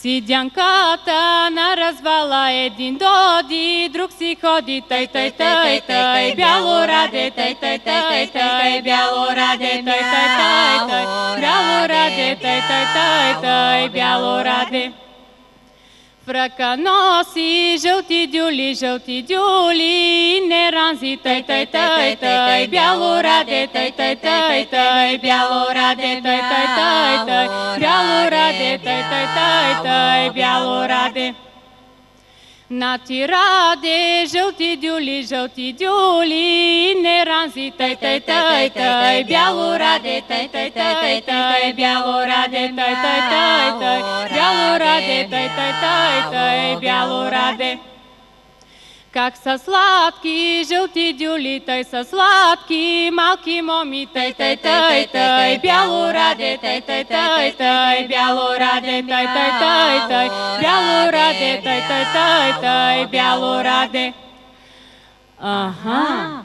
Сидянката на развала един доди, друг си ходи, тъй, тъй, тъй, тъй, бяло раде, тъй, тъй, тъй, тъй, бяло раде, тъй, тъй, тъй, тъй, бяло раде, тъй, тъй, тъй, тъй, бяло раде. В ръка носи жълти дюли, жълти дюли, не ранзи, тъй, тъй, тъй, тъй, бяло раде, тъй, тъй, тъй, тъй, бяло раде, тъй, тъй, тъй, тъй, бяло раде, тъй, тъй, тъй, тъй, бяло раде. На ти раде, жълти дюли, жълти дюли, не ранзи, тъй, тъй, тъй, тъй, бяло раде, тъй, тъй, тъй, тъй, бяло раде, тъй, тъй, тъй, тъй, бяло раде, тъй, тъй, тъй, тъй, бяло раде. Как са сладки, жълти дюли, тъй са сладки, малки моми, тъй, тъй, тъй, тъй, бяло раде, тъй, тъй, тъй, тъй, бяло раде, тъй, тъй, тъй, ради, тай тай тай тай белу той, ага.